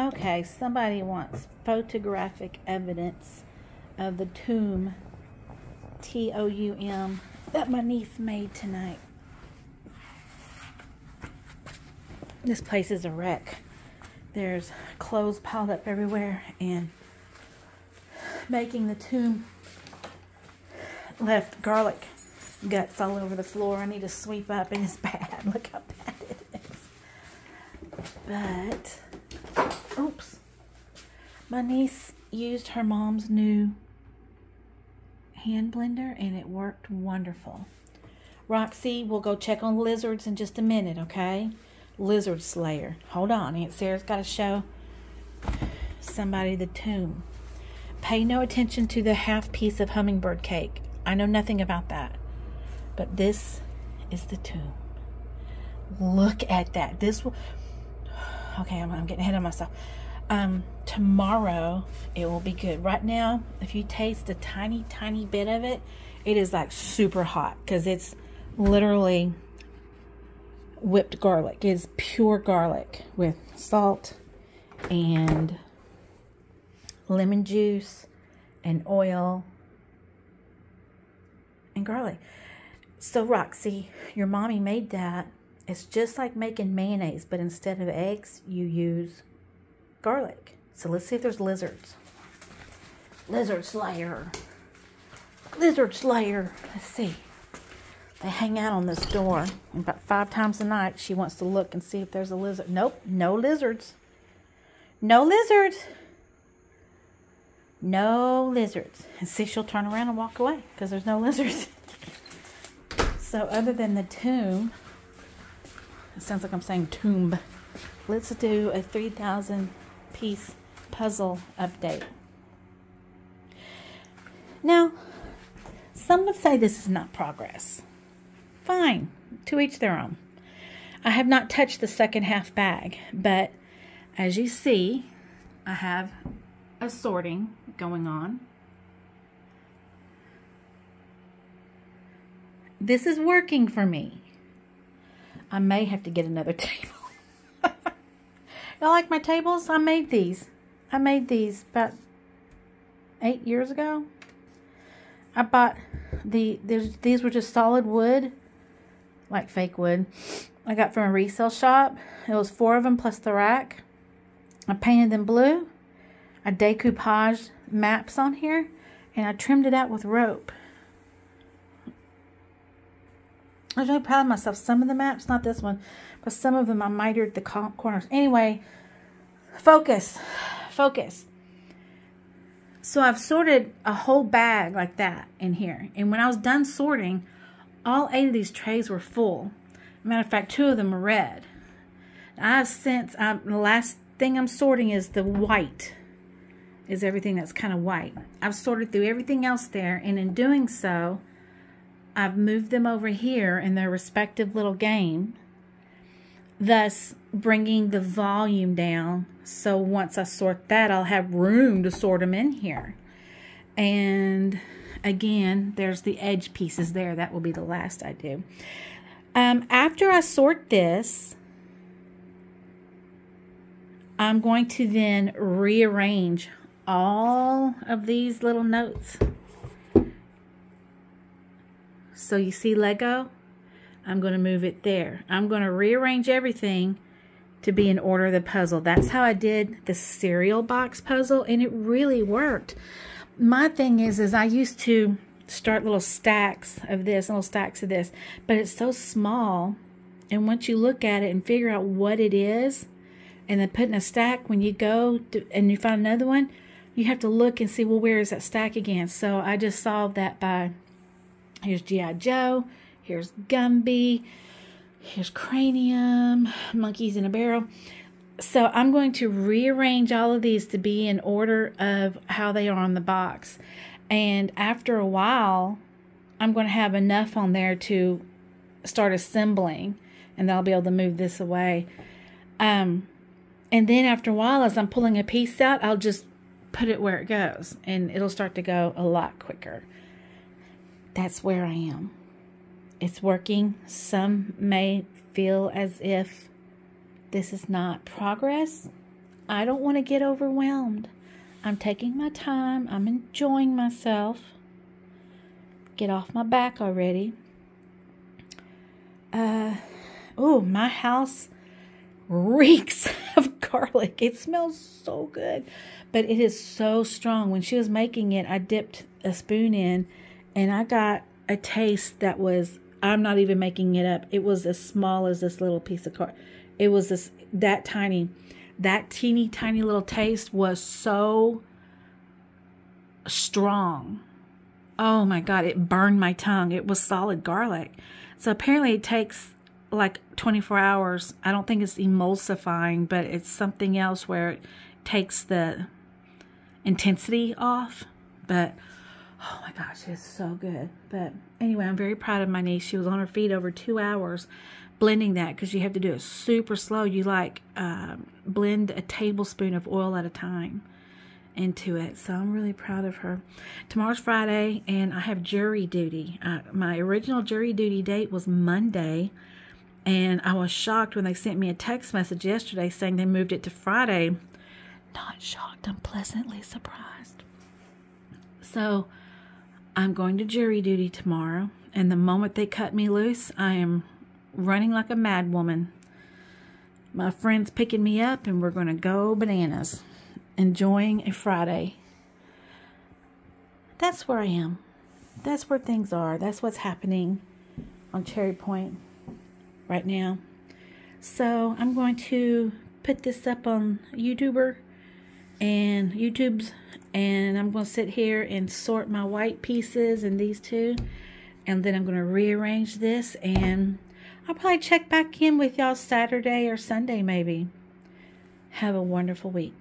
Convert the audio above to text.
Okay, somebody wants photographic evidence of the toum, T O U M, that my niece made tonight. This place is a wreck. There's clothes piled up everywhere, and making the toum left garlic guts all over the floor. I need to sweep up, and it's bad. Look how bad it is. But, oops. My niece used her mom's new hand blender, and it worked wonderful. Roxy, we'll go check on lizards in just a minute, okay? Lizard Slayer. Hold on, Aunt Sarah's got to show somebody the toum. Pay no attention to the half piece of hummingbird cake. I know nothing about that. But this is the toum. Look at that. This will. Okay, I'm, I'm getting ahead of myself. Um, tomorrow it will be good. Right now, if you taste a tiny, tiny bit of it, it is like super hot because it's literally whipped garlic. It is pure garlic with salt and lemon juice and oil and garlic. So, Roxy, your mommy made that. It's just like making mayonnaise, but instead of eggs, you use garlic. So, let's see if there's lizards. Lizard Slayer. Lizard Slayer. Let's see. They hang out on this door. And about five times a night, she wants to look and see if there's a lizard. Nope, no lizards. No lizards. No lizards. And see, she'll turn around and walk away because there's no lizards. so, other than the toum, it sounds like I'm saying tomb. Let's do a 3,000 piece puzzle update. Now, some would say this is not progress. Fine, to each their own. I have not touched the second half bag, but as you see, I have a sorting going on. This is working for me. I may have to get another table. Y'all like my tables? I made these. I made these about eight years ago. I bought the these were just solid wood, like fake wood. I got from a resale shop. It was four of them plus the rack. I painted them blue. I decoupaged maps on here, and I trimmed it out with rope. I was really proud of myself. Some of the maps, not this one, but some of them I mitered the corners. Anyway, focus, focus. So I've sorted a whole bag like that in here. And when I was done sorting, all eight of these trays were full. Matter of fact, two of them are red. I've since, um, the last thing I'm sorting is the white, is everything that's kind of white. I've sorted through everything else there, and in doing so, I've moved them over here in their respective little game, thus bringing the volume down. So once I sort that, I'll have room to sort them in here. And again, there's the edge pieces there. That will be the last I do. Um, after I sort this, I'm going to then rearrange all of these little notes. So you see Lego? I'm going to move it there. I'm going to rearrange everything to be in order of the puzzle. That's how I did the cereal box puzzle, and it really worked. My thing is, is I used to start little stacks of this, little stacks of this, but it's so small, and once you look at it and figure out what it is, and then put in a stack, when you go to, and you find another one, you have to look and see, well, where is that stack again? So I just solved that by, here's G.I. Joe, here's Gumby, Here's cranium, monkeys in a barrel. So I'm going to rearrange all of these to be in order of how they are on the box. And after a while, I'm going to have enough on there to start assembling. And then I'll be able to move this away. Um, and then after a while, as I'm pulling a piece out, I'll just put it where it goes. And it'll start to go a lot quicker. That's where I am it's working. Some may feel as if this is not progress. I don't want to get overwhelmed. I'm taking my time. I'm enjoying myself. Get off my back already. Uh, oh, my house reeks of garlic. It smells so good, but it is so strong. When she was making it, I dipped a spoon in and I got a taste that was, I'm not even making it up. It was as small as this little piece of car. It was this, that tiny. That teeny tiny little taste was so strong. Oh my God, it burned my tongue. It was solid garlic. So apparently it takes like 24 hours. I don't think it's emulsifying, but it's something else where it takes the intensity off. But oh my gosh, it's so good. But anyway, I'm very proud of my niece. She was on her feet over two hours blending that because you have to do it super slow. You like uh, blend a tablespoon of oil at a time into it. So I'm really proud of her. Tomorrow's Friday and I have jury duty. Uh, my original jury duty date was Monday. And I was shocked when they sent me a text message yesterday saying they moved it to Friday. Not shocked, I'm pleasantly surprised. So I'm going to jury duty tomorrow. And the moment they cut me loose, I am running like a mad woman. My friend's picking me up and we're going to go bananas. Enjoying a Friday. That's where I am. That's where things are. That's what's happening on Cherry Point right now. So I'm going to put this up on YouTuber and YouTube's and I'm going to sit here and sort my white pieces and these two and then I'm going to rearrange this and I'll probably check back in with y'all Saturday or Sunday maybe. Have a wonderful week.